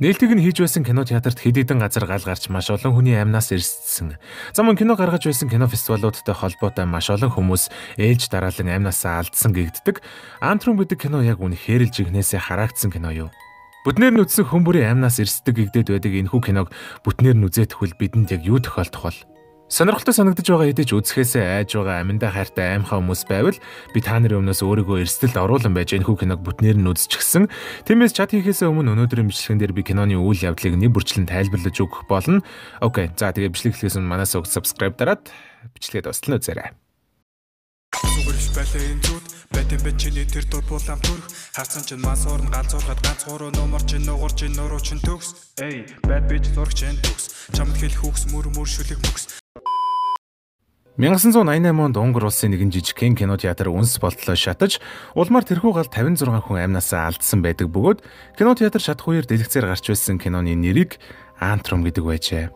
Нээлтийг нь хийж байсан кино театрт хэд хэдэн газар гал гарч маш олон хүний амнаас эрсдсэн. За мөн кино гаргаж байсан кино фестивалуудтай холбоотой маш олон хүмүүс ээлж дараалан амнаасаа алдсан гэгддэг. Антрум гэдэг кино яг үнэхээр л жигнэсээ хараагдсан кино юу? Бүтнээр нь үзсэн хүн бүрийн амнаас эрсдэг гэгдээд байдаг энэхүү киног бүтнээр нь үзээд хөл бидэнд яг юу тохиолдох бол Сонирхолтой санагдаж байгаа хэдий ч үзэхээсээ айж байгаа аминдаа хайртай аймхаа хүмүүс байвал би та нарын өмнөөс өөрийгөө эрсдэлд оруулан байж энэ хүү киног бүтнээр нь үзчихсэн. Тиймээс чат хийхээс өмнө өнөөдрийн бичлэгэн дээр би киноны үйл явдлыг нэг бүрчлэн тайлбарлаж өгөх болно. Окей. За тэгээ бичлэг хэлхээс өмнө манаас уг subscribe дараад бичлэгээ дуустал нь үзээрэй. Зүгээр ш байлаа энэ зүуд Бэтэн бэт чиний тэр дууд булам төрх Харсан чин мас орн галзуурхад ганц гурван номер чин нугур чин нуруу чин төгс Эй бэт бич зурх чин төгс Чамд хэл хүүхс мөр мөр шүлэг мөкс 1988 онд Унгар улсын нэгэн жижигхэн кинотеатр үнс болтлоо шатаж улмаар тэрхүү гал 56 хүн амнасаа алдсан байдаг бөгөөд кинотеатр шатах үеэр дэлгэцээр гарч байсан киноны нэрийг Антрум гэдэг байжээ.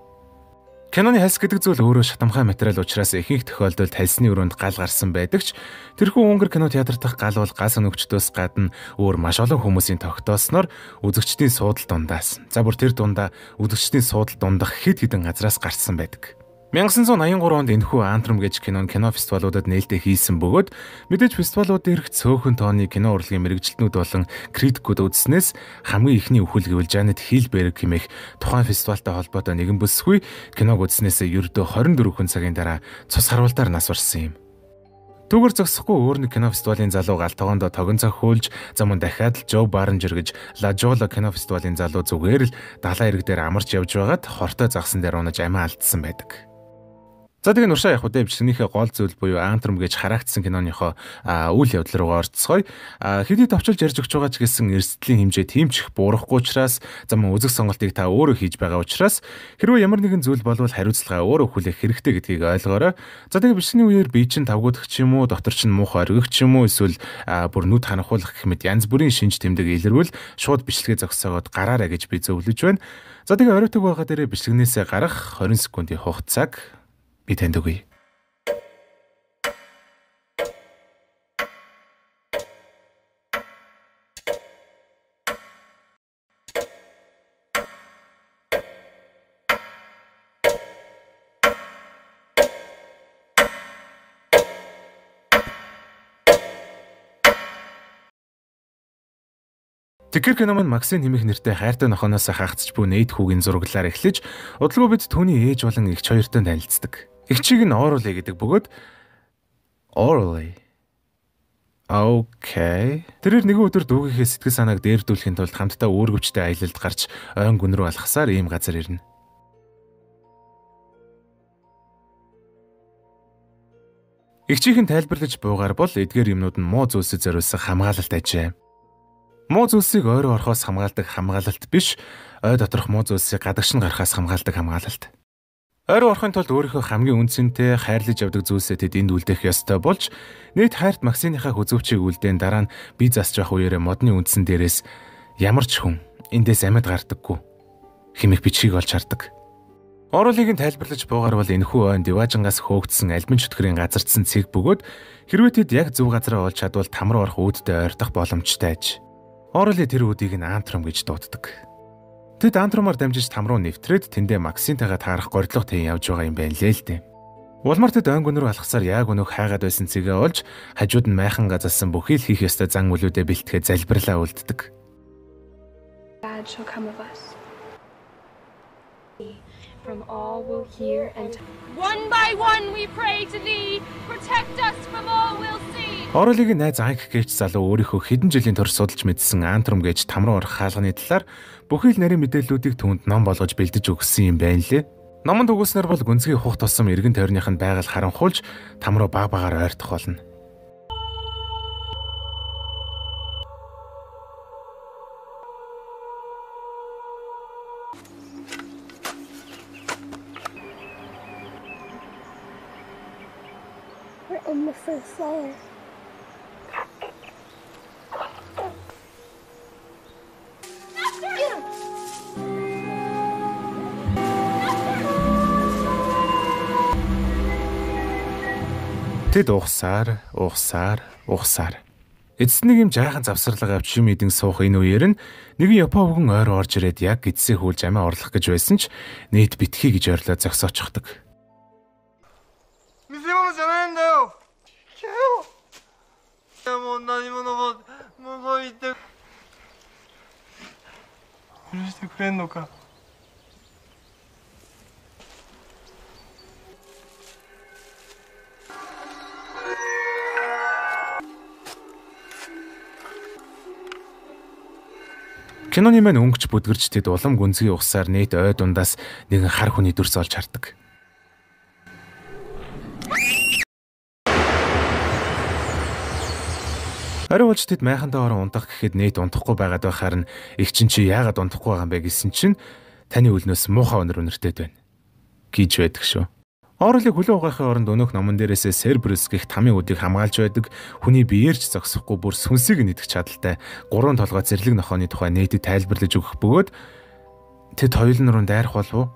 Киноны хальс гэдэг зүйл өөрөө шатамхай материал учраас ихэнх тохиолдолд хальсны өрөөнд гал гарсан байдаг ч тэрхүү Унгар кинотеатр дахь гал бол гал өнөгчдөөс гадна өөр маш олон хүмүүсийн тогтоосноор үзэгчдийн суудал дундаас за бүр тэр дундаа үзэгчдийн суудал дундах хэд хэдэн газраас гарсан байдаг. 1983 онд энэхүү Antrum гэж кинон кино фестивалуудад нээлттэй хийсэн бөгөөд мэдээж фестивалууд дээрх цөөхөн тооны кино урлагийн мэрэгжилтнүүд болон критикүүд үзснээс хамгийн ихний үхэл гэвэл Janet Hillberg хэмээх тухайн фестивалтай холбоотой нэгэн бүсгүй киног үзснээс ердөө 24 хүн цагийн дараа цус харуултаар нас барсан юм. Түүгээр зогсохгүй өөр нэг кино фестивалийн залуу галтгоондоо тогон цохиулж замун дахиад л Жо Барнжер гэж Лажола кино фестивалийн залуу зүгээр л далайн ирэг дээр амарч явж байгаад хортой загсан дээр унаж амиа алдсан байдаг. За тэгээ нуршаа яг үдэ бичлэгнийхээ гол зүйл буюу Antrum гэж харагдсан киноныхоо үйл явдал руугаа орцгоё. Хэдий товчулж ярьж өгч байгаа ч гэсэн эрсдлийн хэмжээ тийм ч их буурахгүй учраас за мөн үзэг сонголтыг та өөрөө хийж байгаа учраас хэрвээ ямар нэгэн зүйл болвол хариуцлагаа өөрөө хүлээх хэрэгтэй гэдгийг ойлгоорой. За тэгээ бичлэгний үеэр бие чин тавгуудах ч юм уу, дотор чин муухай оргих ч юм уу эсвэл бүр нүд ханахуулах гэх мэт янз бүрийн шинж тэмдэг илэрвэл шууд бичлэгээ зогсоогоод гараарай гэж би зөвлөж байна. За тэгээ оройтог байгаа дээрээ бичлэгнээсээ гарах 20 секундын хугацааг би танд өгье. Кино маань Максин нэмэх нэртэй хайртай нохоноос хаагцч буй нээд хүүгийн зураглаар эхлэж удалгүй бид түүний ээж болон эгч хоёртой танилцдаг. Эгчийг нь Ороле гэдэг бөгөөд Orally Окей. Тэрээр нэгэн өдөр дүүгийнхээ сэтгэл санааг дээрдүүлэхийн тулд хамтдаа өөргөвчтэй аялалд гарч ойн гүн рүү алхасаар ийм газар ирнэ. Игчийнхэн тайлбарлаж буугаар бол эдгээр юмнууд нь муу зүйлсэд зориулсан хамгаалалт ажээ. Муу зүйлсийг ойроо орохоос хамгаалдаг хамгаалалт биш, ой доторх муу зүйлсийг гадагш нь гарахаас хамгаалдаг хамгаалалт. Ойроо орохын тулд өөрийнхөө хамгийн үнцэнтэй хайрлаж явдаг зүйлсээ тэд энд үлдээх ёстой болж нийт хайрт Максиныхаа хүзүүчийг үлдээн дараа нь би засч явах үеэрээ модны үндсэн дээрээс ямар ч хүн эндээс амьд гардаггүй химих бичгийг олж хардаг. Оруулыг нь тайлбарлаж буугаар бол энэхүү ойн диважингаас хөөгдсөн альбин чөтгөрийн газардсан цэг бөгөөд хэрвээ тэд яг зөв газараа олж чадвал там руу орох үүдтэй ойртох боломжтой аж. Орли тэр үүдийг нь антром гэж дууддаг. Тэд антрумаар дамжиж там руу нэвтрээд тэндээ Максинтайгаа таарах горилго тэн явж байгаа юм байна лээ л дээ. Улмартад ойнгон руу алхасаар яг өнөөх хайгаад байсан цэгээ олж хажууд нь майхан газалсан бүхий л хийх ёстой зан үлүүдээ бэлтгэхэд залбирлаа үлддэг. From all will hear and one by one we pray to thee protect us from all we'll see Оролыг найз Анх гэж залуу өөрийнхөө хэдэн жилийн турш судалж мэдсэн Антрум гэж там руу орох хаалганы талаар бүхий л нарийн мэдээллүүдийг түүнд ном болгож бэлдэж өгсөн юм байна лээ. Номонд өгүүлснээр бол гүнзгий хух тусам эргэн тойрных нь байгаль харанхуулж там руу баг багаар ойртох болно. Тэд ухсаар, ухсаар, ухсаар. Эцэс нэг юм жаахан завсарлага авч юм идэн суух энэ үеэр нь нэгэн Япон хүн ойр орж ирээд яг гидсээ хүлж амиа орлох гэж байсан ч нийт битгий гэж ойрлоо зогсоочихдаг. Мисимом замэндэ. Чэв. Тэмо нанимоно мого итэ. Юриштэй курэн но ка. Киноны маань өнгөч бүдгэрч тэд улам гүнзгий ухсаар нийт ой дундаас нэгэн хар хүний дүрс олж хардаг. Ари болж тэд майхандаа орон унтах гэхэд нийт унтахгүй байгаад байхаар нь их чин чи яагаад унтахгүй байгаа юм бэ гэсэн чинь таны үлнөөс муухай өнөр өнөртэй байна гэж байдаг шүү. Орлыг хүлэн угаахын оронд өнөөх номон дээрээсээ Сербрус гих тамийн үдийг хамгаалж байдаг. Хүний биеэрч зогсохгүй бүр сүнсийг нэгдэх чадaltaй гурван толгой зэрлэг нохооны тухай нийтэд тайлбарлаж өгөх бөгөөд тэд хоёулын руу дайрах болов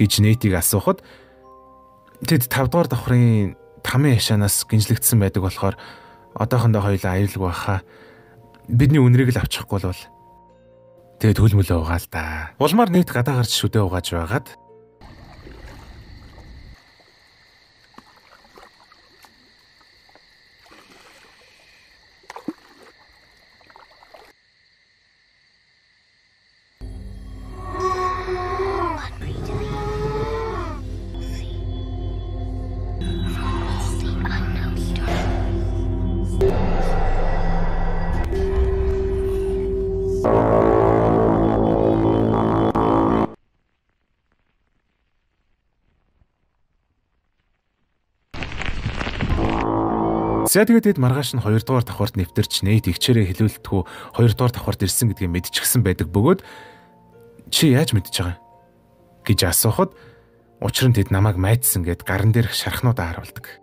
гэж нийтийг асуухад тэд 5 дугаар давхрын тамийн хашаанаас гинжлэгдсэн байдаг болохоор одоохондоо хоёулаа аюулгүй баха бидний үнрийг л авчихгүй бол. Тэгээд хөлмөлөө угаал та. Улмаар нийт гадаа гарч шүдээ угааж байгаад За тэгээд маргааш нь 2 дугаар давхарт нэвтэрч нээд игчээрээ хилүүлтгүү 2 дугаар давхарт ирсэн гэдгийг мэдчихсэн байдаг бөгөөд чи яаж мэдж байгаа гэж асуухад учир нь тэд намайг майдсан гэд гаран дээрх шархнуудаа харуулдаг.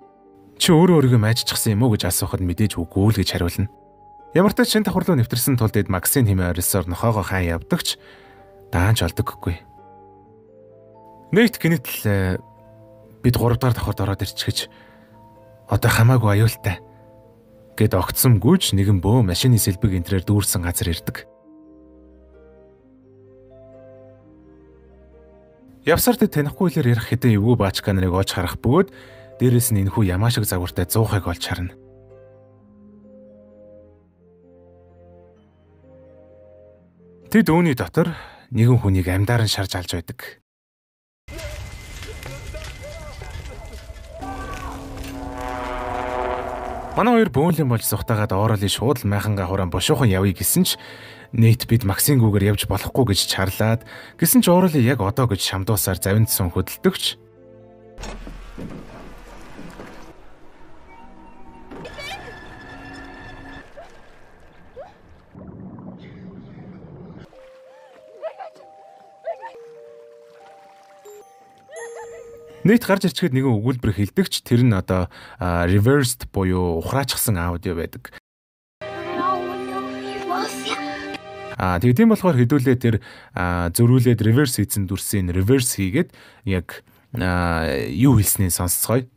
Чи өөрөө өөрийгөө майдчихсан юм уу гэж асуухад мэдээж үгүй л гэж хариулна. Ямар ч шин давхар руу нэвтэрсэн тул тэд Максин хэмээн орилсоор нохоогоо хаан явдагч даанч олдоггүй. Нейт гинэтэл э, бид 3 дахь давхарт ороод ирчихэж одоо хамаагүй аюултай гэд огцсон гүйж нэгэн бөө машины сэлбэг энтрээр дүүрсэн газар ирдэг. Явсарт танихгүй лэр ярих хэдэн эвгүй баачка нарыг оож харах бөгөөд дээрэс нь энэхүү ямаа шиг загвартай 100-ыг олж харна. Тэд үүний дотор нэгэн хүнийг амьдаар нь шарж алж байдаг. Манай хоёр бөөнлөн болж сухтагаад ооролын шууд л майхангаа хураан бошуухан явъя гэсэн ч нийт бид Максин гүүгээр явж болохгүй гэж чарлаад гисэн ч ооролын яг одоо гэж шамдуусаар завиндсан хөдөлтөгч Нийт гарч ирчихэд нэгэн өгүүлбэр хилдэгч тэр нь одоо reversed буюу ухраачсан аудио байдаг. Аа тэгээ тийм болохоор хэдүүлээ тэр зөрүүлээд reverse хийсэн дүрсийн reverse хийгээд яг юу хэлснийг сонсцгоё.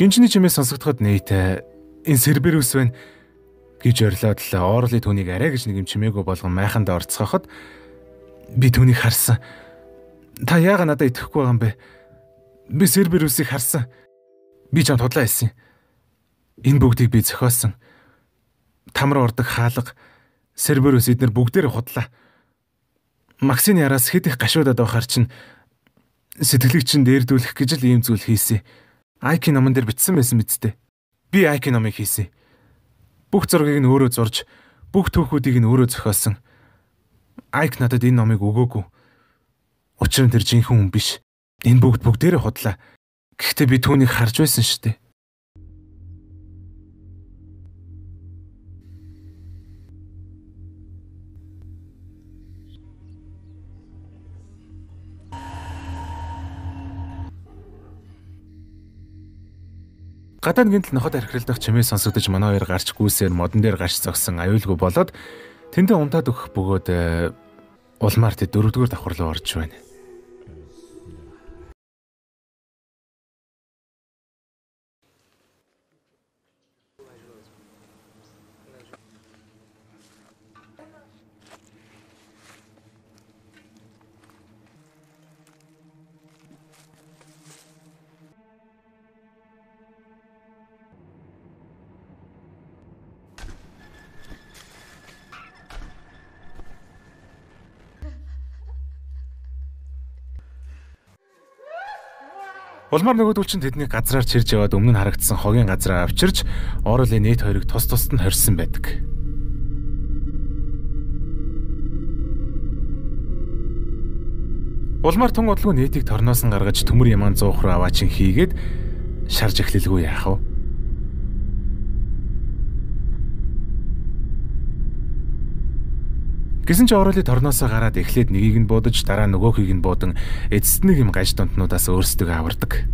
Гинжний чимээ сонсогдоход нээтэй энэ Серберус байна гэж орилоод л Орли түүнийг арай гэж нэг юм чимээгүй болгон майханд орцгоход би түүнийг харсан. Та яага надад итгэхгүй байгаа юм бэ? Би Серберусыг харсан. Би чамд худлаа хэлсэн. Энэ бүгдийг би зохиосон. Тамар ордог хаалга Серберус эднэр бүгдээр худлаа. Максин яраас хэд их гашуудад байхаар чинь сэтгэлийг чинь дээрдүүлэх гэж л ийм зүйл хийсэн. Айки номон дээр бичсэн байсан биз дээ. Би Айки номыг хийсэн. Бүх зургийг нь өөрөө зурж, бүх түүхүүдийг нь өөрөө зохиосон. Айк надад энэ номыг өгөөгүй. Учир нь тэр жинхэнэ хүн биш. Энэ бүгд бүгдээрээ худлаа Гэхдээ би түүнийг харж байсан шүү дээ. Гадаад гинтл нохот архиралдах чимээ сонсогдож манай хоёр гарч гүйсээр модон дээр гарч зогсон аюулгүй болоод тэндээ унтаад өгөх бөгөөд э, улмаар тэ дөрөвдүгээр давхар руу орж байна. Улмаар нөгөөдөл чинь тэдний газраар чирж яваад өмнө нь харагдсан хогийн газраа авчирч Оролын нийт хоёрыг тус тусад нь хорьсон байдаг. Улмаар тун бодлого нийтийг торноос нь гаргаж төмөр ямаан зуух руу аваачин хийгээд шарж эхлэлгүй яах вэ? Гэсэн ч Оролын торноосоо гараад эхлээд нёгийг нь буудаж дараа нөгөөхийг нь буудан эцэст нэг юм гаж донтнуудаас өөрсдөө авардаг.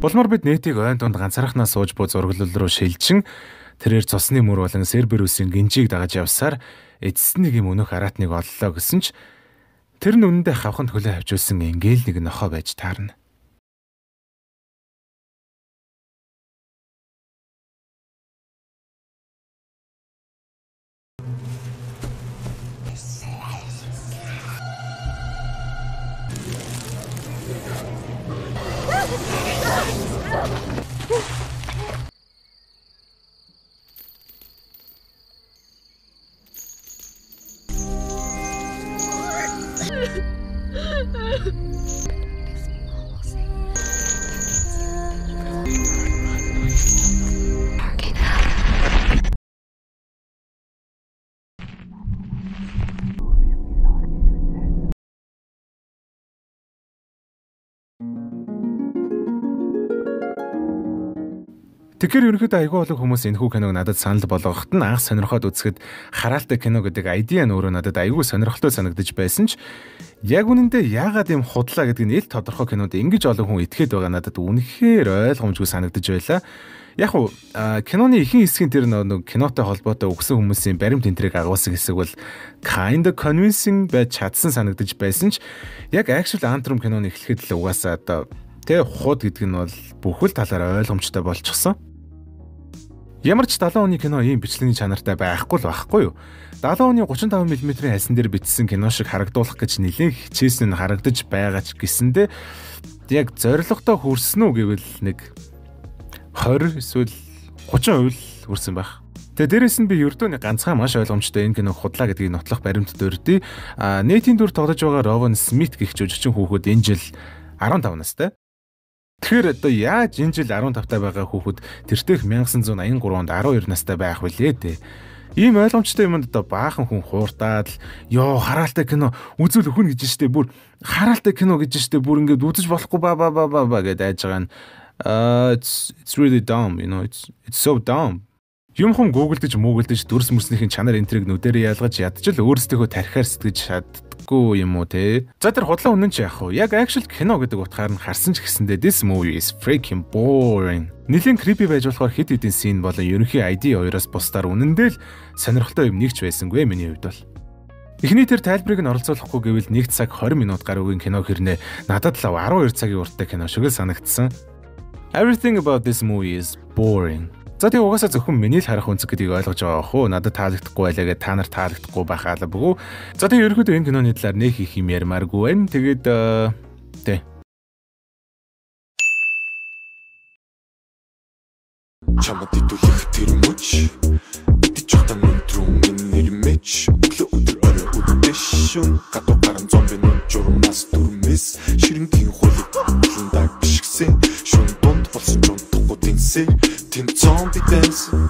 Булмар бид нэтийг ойн дунд ганцаархнаа сууж буй зураглал руу шилжин тэрээр цусны мөр болон Серберүсийн гинжийг дагаж явсаар эцэст нэг юм өнөх араатныг оллоо гэсэн ч тэр нь үнэндээ хавханд хөлөө хавжуулсан ингээл нэг нохоо байж таарна. Thank you. Тэгэхээр ерөнхийдөө айгүй олон хүмүүс энэхүү киног надад санал болгоход нь анх сонирхоод үзэхэд хараалтай кино гэдэг айдиа нь өөрөө надад айгүй сонирхолтой санагдаж байсан ч яг үнэндээ яагаад юм худлаа гэдэг нь ил тодорхой кинод ингэж олон хүн итгээд байгаа надад үнэхээр ойлгомжгүй санагдаж байлаа. Яг уу киноны ихэнх хэсгийн тэр нэг кинотой холбоотой өгсөн хүмүүсийн баримт тэнтрийг агуулсан хэсэг бол kind of convincing байж чадсан санагдаж байсан ч яг actual antrum киноны эхлэхэд л угаасаа одоо тэ худ гэдэг нь бол бүхэл талаараа ойлгомжтой болчихсон. Ямар ч 70 оны кино ийм бичлэгийн чанартай байхгүй л байхгүй юу? 70 оны 35 мм-ийн хайсан дээр бичсэн кино шиг харагдуулах гэж нэлээд хичээсэн нь харагдаж байгаа ч гэсэндэ яг зоригтой хүрсэн үү гэвэл нэг 20 эсвэл 30% хүрсэн байх. Тэгээ дээрэс нь би ердөө нэг ганцхан маш ойлгомжтой энэ киног худлаа гэдгийг нотлох баримт дөрдөө. А нийтийн дүр тоглож байгаа Ровен Смит гэх жүжигчин хүүхэд энэ жил 15 настай. Тэгэхээр одоо яаж энэ жил 15 таа байгаа хүүхэд тэртех 1983 онд 12 настай байх вүлээ дээ. Ийм ойлгомжтой юмд одоо баахан хүн хууртаад л ёо хараалтай кино үзүүл өхөн гэж штэ бүр хараалтай кино гэж штэ бүр ингээд үзэж болохгүй ба ба ба ба гэдээ айж байгаа нь uh it's it's really dumb you know it's it's so dumb Юм хон гуглдж мууглдж дүрс мөрснийхин чанар энтриг нүдэрээ ялгаж ядчил өөрсдөө тархиар сэтгэж чаддгүй юм уу те. За тэр худлаа үнэн чи яах вэ? Яг actual кино гэдэг утгаар нь харсан ч гэсэндээ this movie is freaking boring. Нилийн creepy байж болохоор хит хитийн scene болон ерөнхий ID хоёроос бусдаар үнэндээ л сонирхолтой юм нэгч байсангүй миний хувьд бол. Эхний тэр тайлбарыг нь оролцуулахгүй гэвэл 1 цаг 20 минут гаруйгийн кино хэрнээ надад л 12 цагийн урттай кино шиг л санагдсан. Everything about this movie is boring. За тэгээ угаасаа зөвхөн миний л харах үнцэг гэдгийг ойлгож байгаа уу. Надад таалагдахгүй байлаа гэж та нарт таалагдахгүй байхаа л бгүү. За тэгээ ерөөдөө энэ киноны талаар нэг их юм ярмааргүй байна. Тэгээд тэ чамд дидүүлэх тэр мөч. Идэж чухтан өдрөө минь нэрмэч өглөө өдөр орой өдөртэй шүн гадуу гарan зомби нүд журмас дүрмэс. Ширэнгийн хулиг болон даг бишгсэн шүн дунд болсон жун тэнсэр тэн Don't be dancing.